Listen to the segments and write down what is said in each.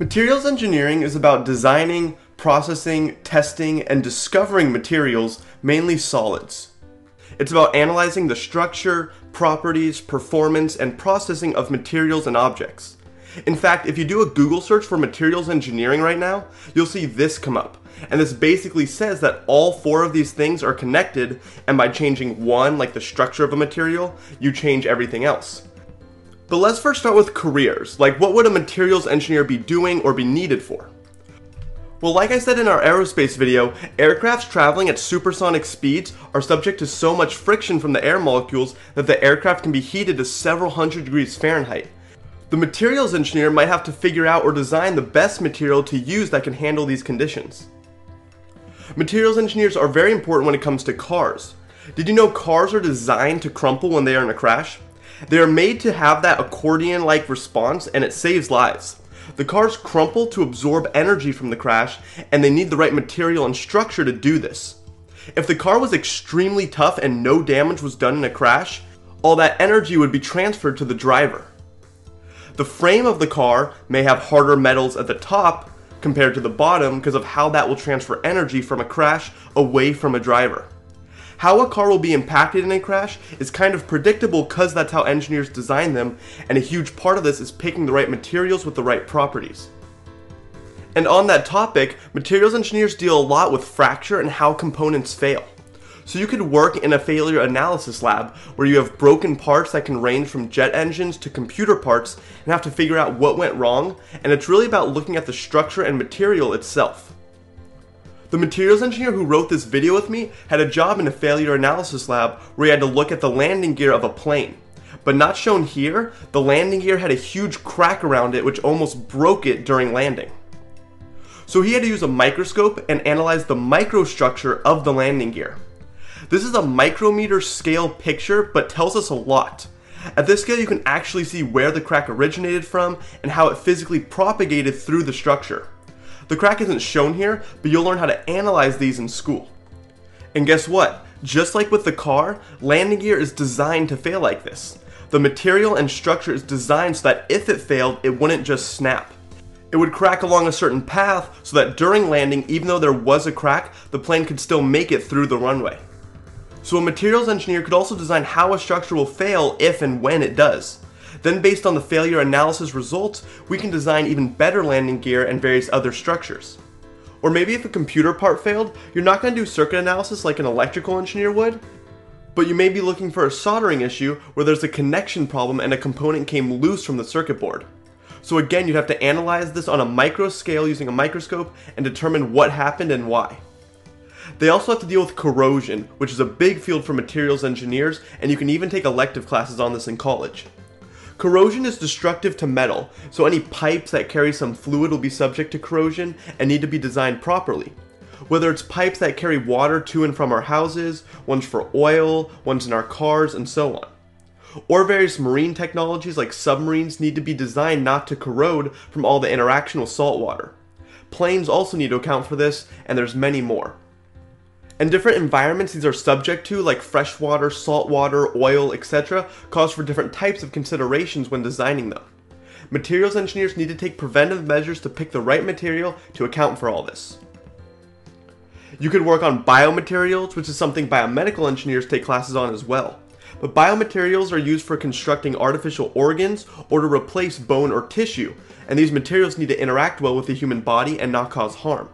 Materials engineering is about designing, processing, testing, and discovering materials, mainly solids. It's about analyzing the structure, properties, performance, and processing of materials and objects. In fact, if you do a Google search for materials engineering right now, you'll see this come up. And this basically says that all four of these things are connected, and by changing one, like the structure of a material, you change everything else. But let's first start with careers. Like, what would a materials engineer be doing or be needed for? Well, like I said in our aerospace video, aircrafts traveling at supersonic speeds are subject to so much friction from the air molecules that the aircraft can be heated to several hundred degrees Fahrenheit. The materials engineer might have to figure out or design the best material to use that can handle these conditions. Materials engineers are very important when it comes to cars. Did you know cars are designed to crumple when they are in a crash? They are made to have that accordion like response and it saves lives. The cars crumple to absorb energy from the crash and they need the right material and structure to do this. If the car was extremely tough and no damage was done in a crash, all that energy would be transferred to the driver. The frame of the car may have harder metals at the top compared to the bottom because of how that will transfer energy from a crash away from a driver. How a car will be impacted in a crash is kind of predictable because that's how engineers design them, and a huge part of this is picking the right materials with the right properties. And on that topic, materials engineers deal a lot with fracture and how components fail. So you could work in a failure analysis lab where you have broken parts that can range from jet engines to computer parts and have to figure out what went wrong, and it's really about looking at the structure and material itself. The materials engineer who wrote this video with me had a job in a failure analysis lab where he had to look at the landing gear of a plane. But not shown here, the landing gear had a huge crack around it which almost broke it during landing. So he had to use a microscope and analyze the microstructure of the landing gear. This is a micrometer scale picture but tells us a lot. At this scale you can actually see where the crack originated from and how it physically propagated through the structure. The crack isn't shown here, but you'll learn how to analyze these in school. And guess what? Just like with the car, landing gear is designed to fail like this. The material and structure is designed so that if it failed, it wouldn't just snap. It would crack along a certain path so that during landing, even though there was a crack, the plane could still make it through the runway. So a materials engineer could also design how a structure will fail if and when it does. Then based on the failure analysis results, we can design even better landing gear and various other structures. Or maybe if a computer part failed, you're not going to do circuit analysis like an electrical engineer would, but you may be looking for a soldering issue where there's a connection problem and a component came loose from the circuit board. So again, you'd have to analyze this on a micro scale using a microscope and determine what happened and why. They also have to deal with corrosion, which is a big field for materials engineers, and you can even take elective classes on this in college. Corrosion is destructive to metal, so any pipes that carry some fluid will be subject to corrosion and need to be designed properly. Whether it's pipes that carry water to and from our houses, ones for oil, ones in our cars, and so on. Or various marine technologies like submarines need to be designed not to corrode from all the interaction with salt water. Planes also need to account for this, and there's many more. And different environments these are subject to, like freshwater, saltwater, oil, etc., cause for different types of considerations when designing them. Materials engineers need to take preventive measures to pick the right material to account for all this. You could work on biomaterials, which is something biomedical engineers take classes on as well. But biomaterials are used for constructing artificial organs or to replace bone or tissue, and these materials need to interact well with the human body and not cause harm.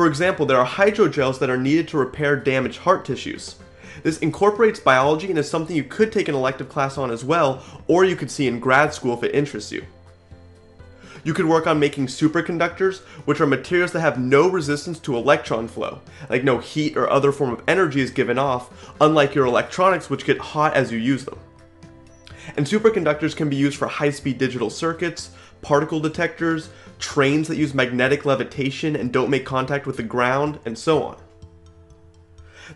For example, there are hydrogels that are needed to repair damaged heart tissues. This incorporates biology and is something you could take an elective class on as well, or you could see in grad school if it interests you. You could work on making superconductors, which are materials that have no resistance to electron flow, like no heat or other form of energy is given off, unlike your electronics which get hot as you use them. And superconductors can be used for high-speed digital circuits, particle detectors, trains that use magnetic levitation and don't make contact with the ground, and so on.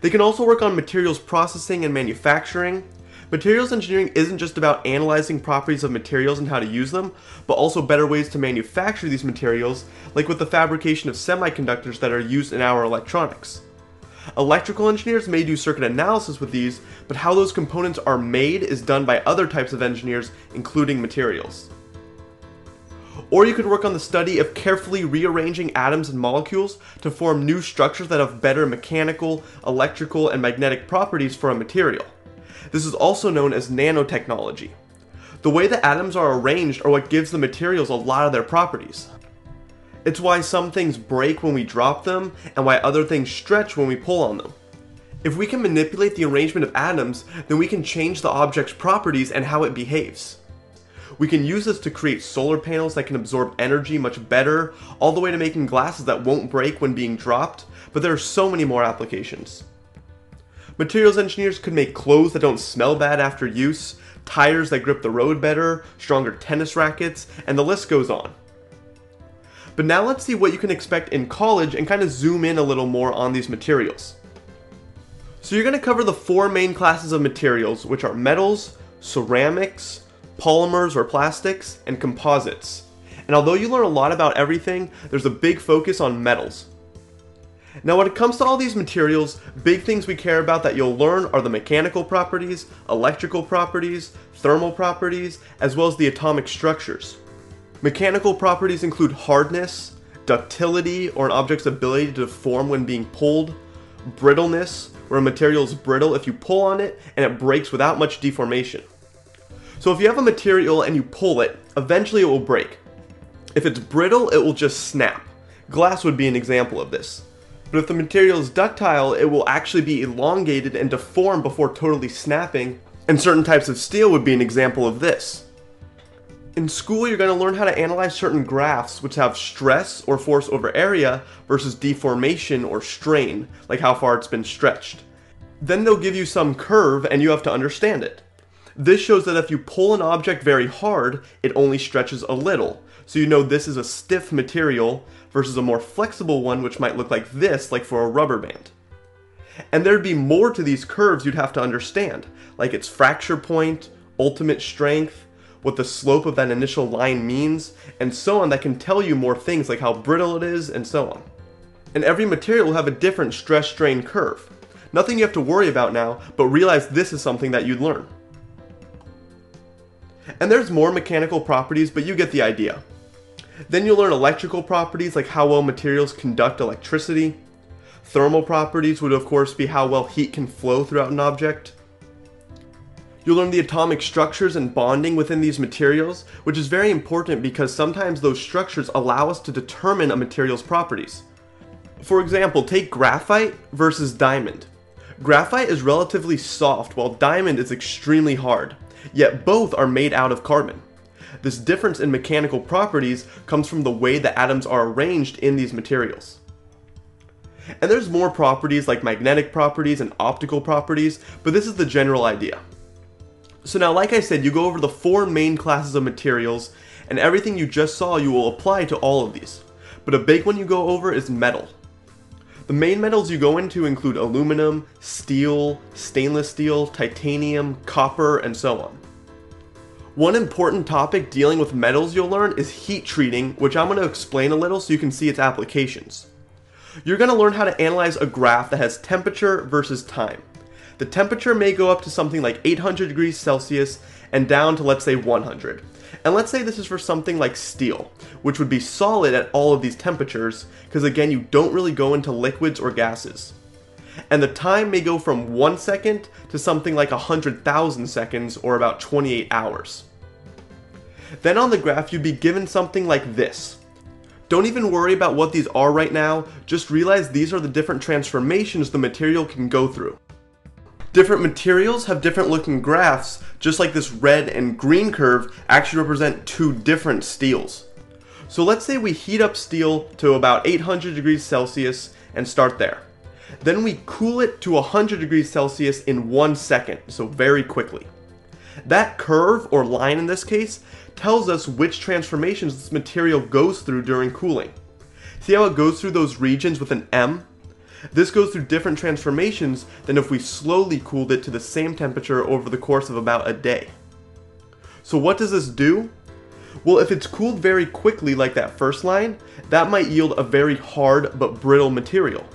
They can also work on materials processing and manufacturing. Materials engineering isn't just about analyzing properties of materials and how to use them, but also better ways to manufacture these materials, like with the fabrication of semiconductors that are used in our electronics. Electrical engineers may do circuit analysis with these, but how those components are made is done by other types of engineers, including materials. Or you could work on the study of carefully rearranging atoms and molecules to form new structures that have better mechanical, electrical, and magnetic properties for a material. This is also known as nanotechnology. The way the atoms are arranged are what gives the materials a lot of their properties. It's why some things break when we drop them, and why other things stretch when we pull on them. If we can manipulate the arrangement of atoms, then we can change the object's properties and how it behaves. We can use this to create solar panels that can absorb energy much better, all the way to making glasses that won't break when being dropped, but there are so many more applications. Materials engineers could make clothes that don't smell bad after use, tires that grip the road better, stronger tennis rackets, and the list goes on. But now let's see what you can expect in college and kind of zoom in a little more on these materials. So you're going to cover the four main classes of materials, which are metals, ceramics, polymers or plastics, and composites. And although you learn a lot about everything, there's a big focus on metals. Now when it comes to all these materials, big things we care about that you'll learn are the mechanical properties, electrical properties, thermal properties, as well as the atomic structures. Mechanical properties include hardness, ductility or an object's ability to deform when being pulled, brittleness, where a material is brittle if you pull on it and it breaks without much deformation. So if you have a material and you pull it, eventually it will break. If it's brittle, it will just snap. Glass would be an example of this. But if the material is ductile, it will actually be elongated and deformed before totally snapping, and certain types of steel would be an example of this. In school, you're going to learn how to analyze certain graphs which have stress or force over area versus deformation or strain, like how far it's been stretched. Then they'll give you some curve and you have to understand it. This shows that if you pull an object very hard, it only stretches a little. So you know this is a stiff material versus a more flexible one which might look like this, like for a rubber band. And there'd be more to these curves you'd have to understand, like its fracture point, ultimate strength, what the slope of that initial line means, and so on that can tell you more things like how brittle it is and so on. And every material will have a different stress strain curve. Nothing you have to worry about now, but realize this is something that you'd learn. And there's more mechanical properties, but you get the idea. Then you'll learn electrical properties like how well materials conduct electricity. Thermal properties would of course be how well heat can flow throughout an object. You'll learn the atomic structures and bonding within these materials, which is very important because sometimes those structures allow us to determine a material's properties. For example, take graphite versus diamond. Graphite is relatively soft while diamond is extremely hard yet both are made out of carbon. This difference in mechanical properties comes from the way the atoms are arranged in these materials. And there's more properties like magnetic properties and optical properties, but this is the general idea. So now, like I said, you go over the four main classes of materials, and everything you just saw you will apply to all of these. But a big one you go over is metal. The main metals you go into include aluminum, steel, stainless steel, titanium, copper, and so on. One important topic dealing with metals you'll learn is heat treating, which I'm going to explain a little so you can see its applications. You're going to learn how to analyze a graph that has temperature versus time. The temperature may go up to something like 800 degrees Celsius and down to let's say 100. And let's say this is for something like steel, which would be solid at all of these temperatures, because again, you don't really go into liquids or gases. And the time may go from 1 second to something like 100,000 seconds, or about 28 hours. Then on the graph, you'd be given something like this. Don't even worry about what these are right now, just realize these are the different transformations the material can go through. Different materials have different looking graphs, just like this red and green curve actually represent two different steels. So let's say we heat up steel to about 800 degrees Celsius and start there. Then we cool it to 100 degrees Celsius in one second, so very quickly. That curve, or line in this case, tells us which transformations this material goes through during cooling. See how it goes through those regions with an M? This goes through different transformations than if we slowly cooled it to the same temperature over the course of about a day. So what does this do? Well, if it's cooled very quickly like that first line, that might yield a very hard but brittle material.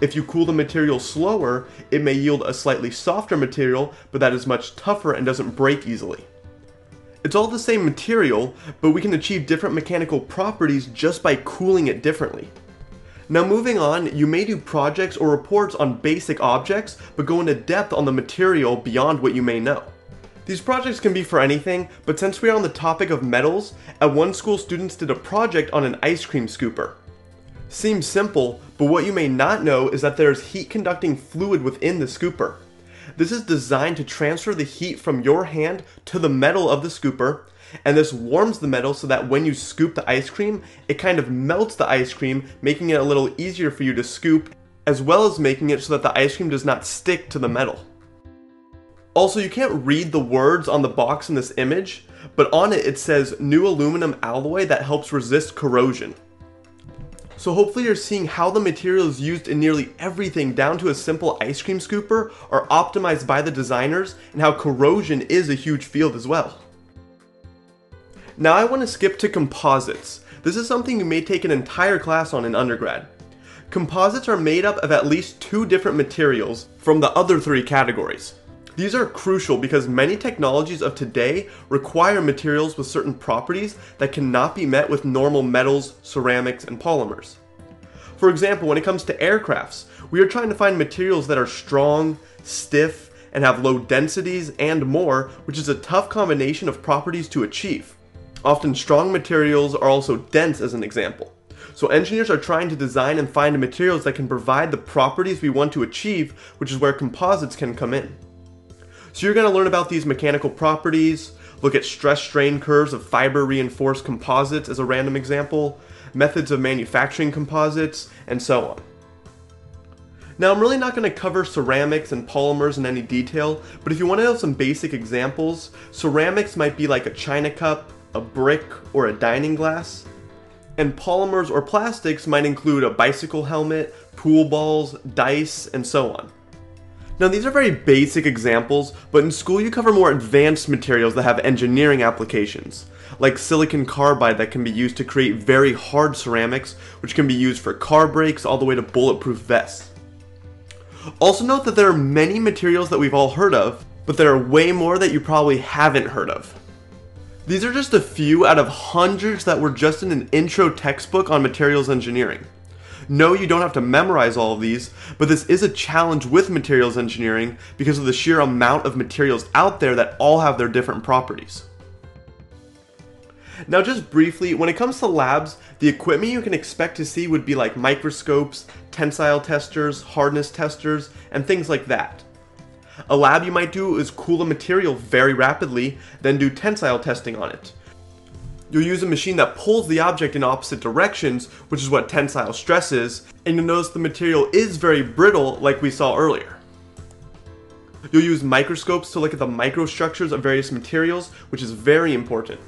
If you cool the material slower, it may yield a slightly softer material, but that is much tougher and doesn't break easily. It's all the same material, but we can achieve different mechanical properties just by cooling it differently. Now moving on, you may do projects or reports on basic objects, but go into depth on the material beyond what you may know. These projects can be for anything, but since we are on the topic of metals, at one school students did a project on an ice cream scooper. Seems simple, but what you may not know is that there is heat conducting fluid within the scooper. This is designed to transfer the heat from your hand to the metal of the scooper, and this warms the metal so that when you scoop the ice cream, it kind of melts the ice cream, making it a little easier for you to scoop, as well as making it so that the ice cream does not stick to the metal. Also, you can't read the words on the box in this image, but on it it says new aluminum alloy that helps resist corrosion. So hopefully you're seeing how the materials used in nearly everything down to a simple ice cream scooper are optimized by the designers and how corrosion is a huge field as well. Now I want to skip to composites. This is something you may take an entire class on in undergrad. Composites are made up of at least two different materials from the other three categories. These are crucial because many technologies of today require materials with certain properties that cannot be met with normal metals, ceramics, and polymers. For example, when it comes to aircrafts, we are trying to find materials that are strong, stiff, and have low densities and more, which is a tough combination of properties to achieve. Often strong materials are also dense as an example. So engineers are trying to design and find materials that can provide the properties we want to achieve, which is where composites can come in. So you're going to learn about these mechanical properties, look at stress strain curves of fiber reinforced composites as a random example, methods of manufacturing composites, and so on. Now I'm really not going to cover ceramics and polymers in any detail, but if you want to know some basic examples, ceramics might be like a china cup, a brick, or a dining glass. And polymers or plastics might include a bicycle helmet, pool balls, dice, and so on. Now these are very basic examples, but in school you cover more advanced materials that have engineering applications, like silicon carbide that can be used to create very hard ceramics, which can be used for car brakes all the way to bulletproof vests. Also note that there are many materials that we've all heard of, but there are way more that you probably haven't heard of. These are just a few out of hundreds that were just in an intro textbook on materials engineering. No, you don't have to memorize all of these, but this is a challenge with materials engineering because of the sheer amount of materials out there that all have their different properties. Now just briefly, when it comes to labs, the equipment you can expect to see would be like microscopes, tensile testers, hardness testers, and things like that. A lab you might do is cool a material very rapidly, then do tensile testing on it. You'll use a machine that pulls the object in opposite directions, which is what tensile stress is, and you'll notice the material is very brittle like we saw earlier. You'll use microscopes to look at the microstructures of various materials, which is very important.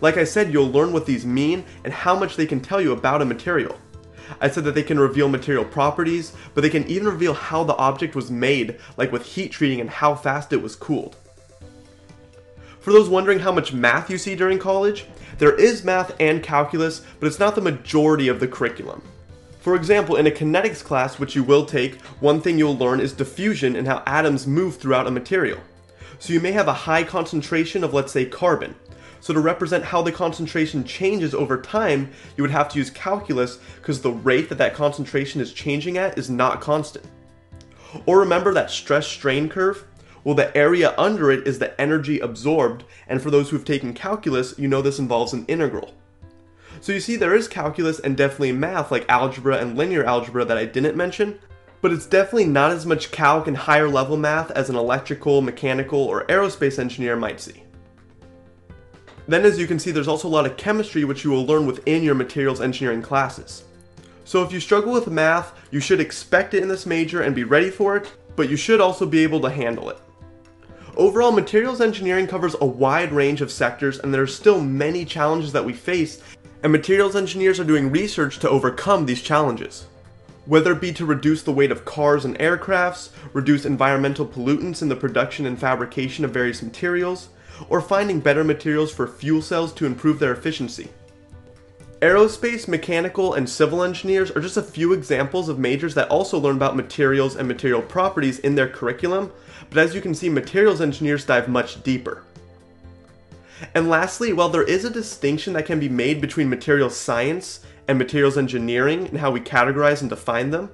Like I said, you'll learn what these mean and how much they can tell you about a material. I said that they can reveal material properties, but they can even reveal how the object was made, like with heat treating and how fast it was cooled. For those wondering how much math you see during college, there is math and calculus, but it's not the majority of the curriculum. For example, in a kinetics class, which you will take, one thing you'll learn is diffusion and how atoms move throughout a material. So you may have a high concentration of, let's say, carbon. So to represent how the concentration changes over time, you would have to use calculus because the rate that that concentration is changing at is not constant. Or remember that stress strain curve? Well, the area under it is the energy absorbed, and for those who've taken calculus, you know this involves an integral. So you see there is calculus and definitely math like algebra and linear algebra that I didn't mention, but it's definitely not as much calc and higher level math as an electrical, mechanical, or aerospace engineer might see. Then as you can see, there's also a lot of chemistry which you will learn within your materials engineering classes. So if you struggle with math, you should expect it in this major and be ready for it, but you should also be able to handle it. Overall, materials engineering covers a wide range of sectors and there are still many challenges that we face, and materials engineers are doing research to overcome these challenges. Whether it be to reduce the weight of cars and aircrafts, reduce environmental pollutants in the production and fabrication of various materials, or finding better materials for fuel cells to improve their efficiency. Aerospace, mechanical, and civil engineers are just a few examples of majors that also learn about materials and material properties in their curriculum, but as you can see, materials engineers dive much deeper. And lastly, while there is a distinction that can be made between materials science and materials engineering and how we categorize and define them,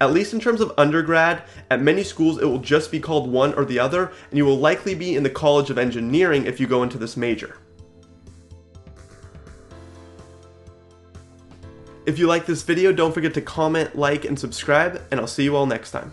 at least in terms of undergrad, at many schools it will just be called one or the other, and you will likely be in the College of Engineering if you go into this major. If you like this video, don't forget to comment, like, and subscribe, and I'll see you all next time.